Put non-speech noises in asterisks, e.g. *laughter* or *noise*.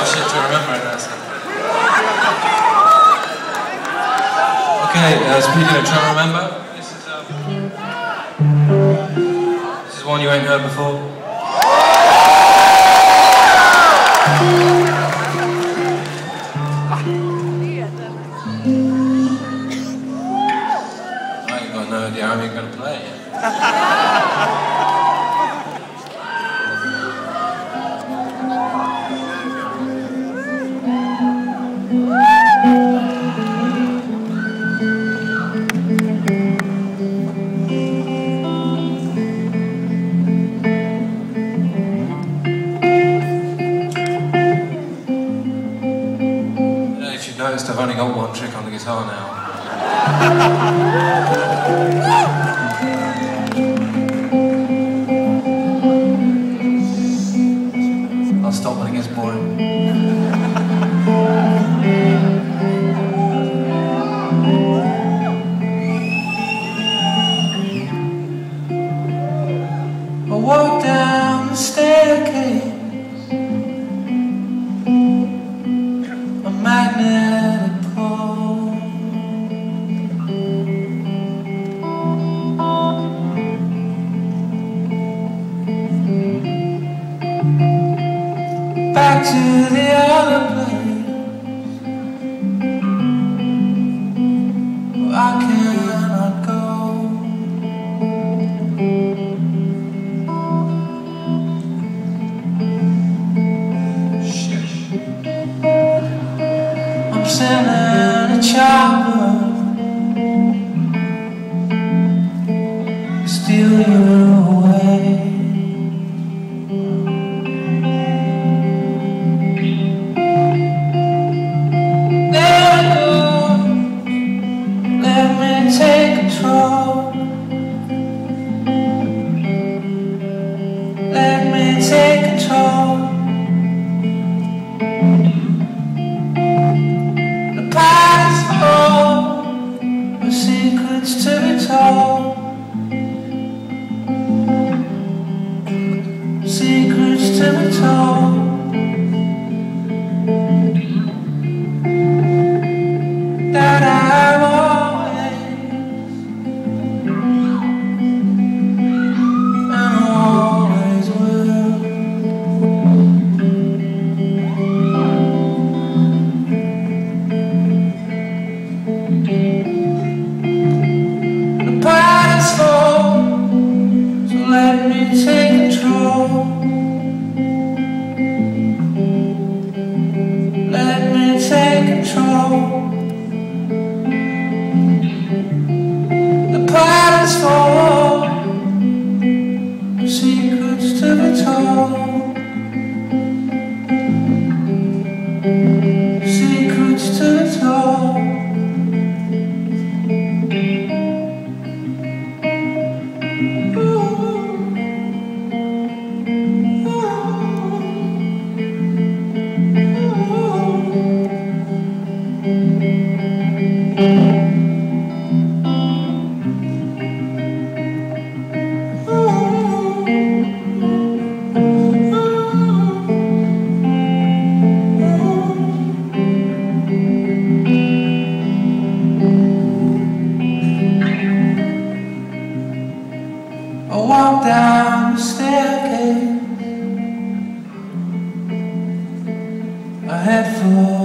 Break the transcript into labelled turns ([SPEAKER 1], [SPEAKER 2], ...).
[SPEAKER 1] of shit to remember. Okay, uh, speaking of trying to remember, this is, um, this is one you ain't heard before. I ain't got no idea how I'm gonna play it. *laughs* I've only got one trick on the guitar now. I'll stop when it gets boring. I walk down the staircase. Back to the other place. I cannot go. Shush. I'm sending a chopper take control Let me take control The past home with secrets to be told. Be told. I walk down the staircase, a head full